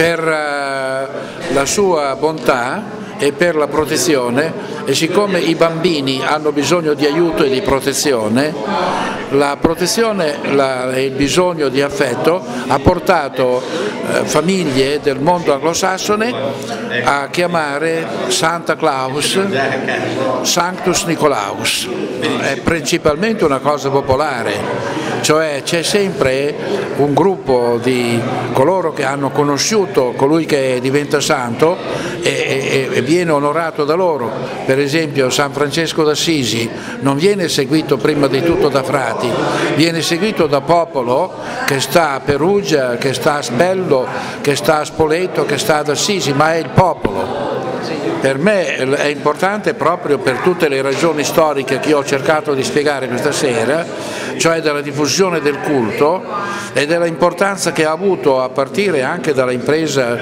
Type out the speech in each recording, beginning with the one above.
per eh, la sua bontà e per la protezione e siccome i bambini hanno bisogno di aiuto e di protezione, la protezione e il bisogno di affetto ha portato eh, famiglie del mondo anglosassone a chiamare Santa Claus Sanctus Nicolaus, è principalmente una cosa popolare, cioè c'è sempre un gruppo di coloro che hanno conosciuto colui che diventa santo e, e, viene onorato da loro, per esempio San Francesco d'Assisi non viene seguito prima di tutto da frati, viene seguito da popolo che sta a Perugia, che sta a Spello, che sta a Spoleto, che sta ad Assisi, ma è il popolo. Per me è importante proprio per tutte le ragioni storiche che io ho cercato di spiegare questa sera, cioè della diffusione del culto e dell'importanza che ha avuto a partire anche dalla impresa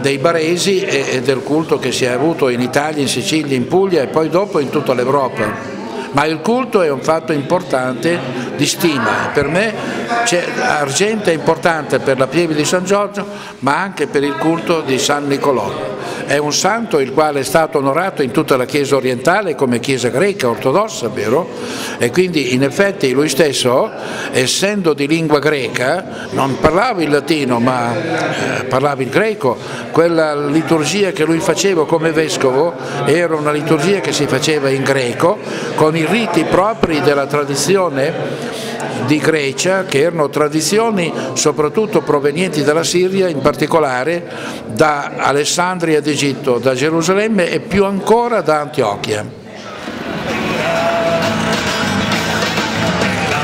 dei baresi e del culto che si è avuto in Italia, in Sicilia, in Puglia e poi dopo in tutta l'Europa ma il culto è un fatto importante di stima. Per me Argenta è importante per la pieve di San Giorgio, ma anche per il culto di San Nicolò. È un santo il quale è stato onorato in tutta la Chiesa orientale come Chiesa greca, ortodossa, vero? E quindi in effetti lui stesso, essendo di lingua greca, non parlava il latino ma eh, parlava il greco, quella liturgia che lui faceva come vescovo era una liturgia che si faceva in greco con riti propri della tradizione di Grecia, che erano tradizioni soprattutto provenienti dalla Siria, in particolare da Alessandria d'Egitto, da Gerusalemme e più ancora da Antiochia. La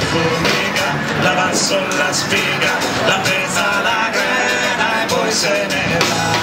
formica, la basso, la spiga, Senela.